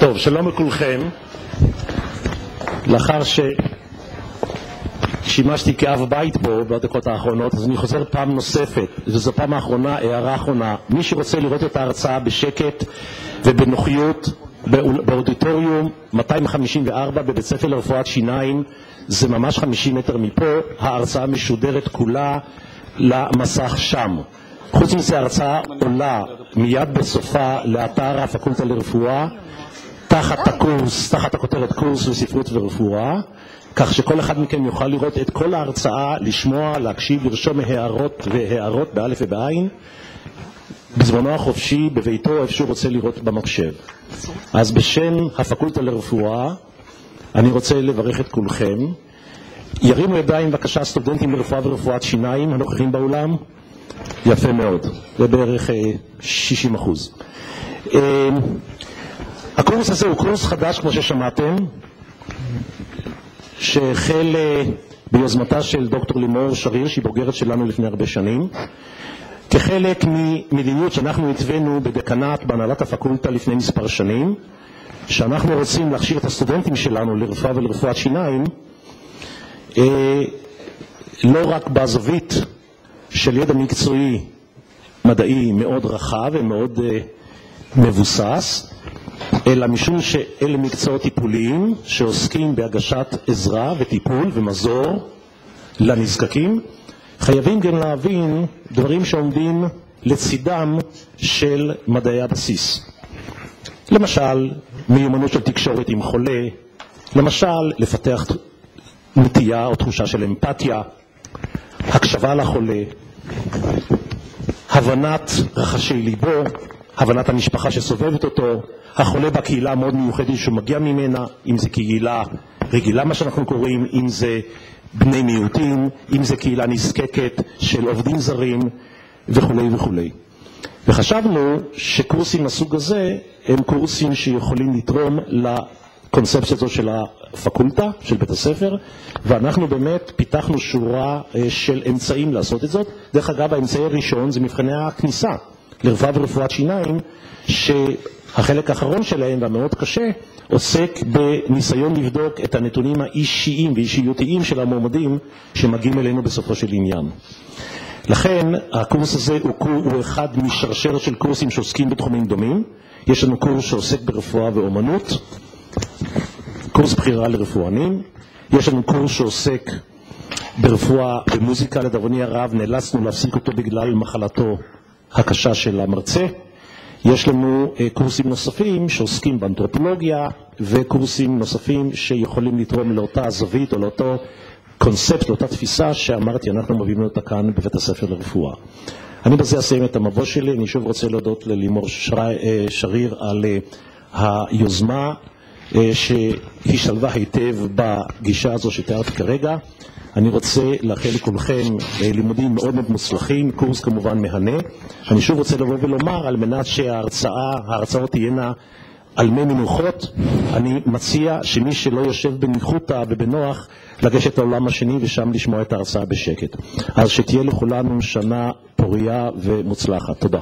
טוב, שלום לכולכם. לאחר ששימשתי כאב בית פה בדקות האחרונות, אז אני חוזר פעם נוספת, וזו פעם האחרונה, הערה אחרונה. מי שרוצה לראות את ההרצאה בשקט ובנוחיות, באודיטוריום 254 בבית ספר לרפואת שיניים, זה ממש 50 מטר מפה, ההרצאה משודרת כולה למסך שם. חוץ מזה ההרצאה עולה מיד בסופה לאתר הפקולטה לרפואה תחת הקורס, תחת הכותרת קורס לספרות ורפואה כך שכל אחד מכם יוכל לראות את כל ההרצאה, לשמוע, להקשיב, לרשום הערות והערות באלף ובעין בזמנו החופשי, בביתו, איפה שהוא רוצה לראות במחשב. אז בשם הפקולטה לרפואה אני רוצה לברך את כולכם. ירימו ידיים בבקשה סטודנטים לרפואה ורפואת שיניים הנוכחים באולם. יפה מאוד, זה בערך 60 אחוז. הקורס הזה הוא קורס חדש כמו ששמעתם, שהחל ביוזמתה של דוקטור לימור שריר, שהיא בוגרת שלנו לפני הרבה שנים, כחלק ממדיניות שאנחנו התווינו בדקנט בהנהלת הפקולטה לפני מספר שנים, שאנחנו רוצים להכשיר את הסטודנטים שלנו לרפואה ולרפואת שיניים, לא רק בזווית של ידע מקצועי מדעי מאוד רחב ומאוד מבוסס, אלא משום שאלה מקצועות טיפוליים שעוסקים בהגשת עזרה וטיפול ומזור לנזקקים, חייבים גם להבין דברים שעומדים לצידם של מדעי הבסיס. למשל, מיומנות של תקשורת עם חולה, למשל, לפתח נטייה או תחושה של אמפתיה, הקשבה לחולה, הבנת רחשי ליבו, הבנת המשפחה שסובבת אותו, החולה בקהילה המאוד מיוחדת שהוא מגיע ממנה, אם זה קהילה רגילה מה שאנחנו קוראים, אם זה בני מיעוטים, אם זה קהילה נזקקת של עובדים זרים וכולי וכולי. וחשבנו שקורסים מהסוג הזה הם קורסים שיכולים לתרום לקונספציה הזאת של הפקולטה, של בית הספר, ואנחנו באמת פיתחנו שורה של אמצעים לעשות את זאת. דרך אגב, האמצעי הראשון זה מבחני הכניסה לרפואה ורפואת שיניים, שהחלק האחרון שלהם, והמאוד קשה, עוסק בניסיון לבדוק את הנתונים האישיים ואישיותיים של המועמדים שמגיעים אלינו בסופו של עניין. לכן, הקורס הזה הוא אחד משרשרת של קורסים שעוסקים בתחומים דומים. יש לנו קורס שעוסק ברפואה ואומנות, קורס בחירה לרפואנים, יש לנו קורס שעוסק ברפואה ומוזיקה, לדאבוני הרב נאלצנו להפסיק אותו בגלל מחלתו הקשה של המרצה. יש לנו קורסים נוספים שעוסקים באנתרופולוגיה וקורסים נוספים שיכולים לתרום לאותה זווית או לאותו קונספט, לאותה תפיסה שאמרתי, אנחנו מביאים אותה כאן בבית הספר לרפואה. אני בזה אסיים את המבוא שלי, אני שוב רוצה להודות ללימור שריר על היוזמה שהשתלבה היטב בגישה הזו שתיארתי כרגע. אני רוצה לאחל לכולכם לימודים מאוד מאוד מוצלחים, קורס כמובן מהנה. אני שוב רוצה לבוא ולומר, על מנת שההרצאות תהיינה על מי מנוחות, אני מציע שמי שלא יושב בניחותא ובנוח, לגשת לעולם השני ושם לשמוע את ההרצאה בשקט. אז שתהיה לכולנו שנה פוריה ומוצלחת. תודה.